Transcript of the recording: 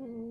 mm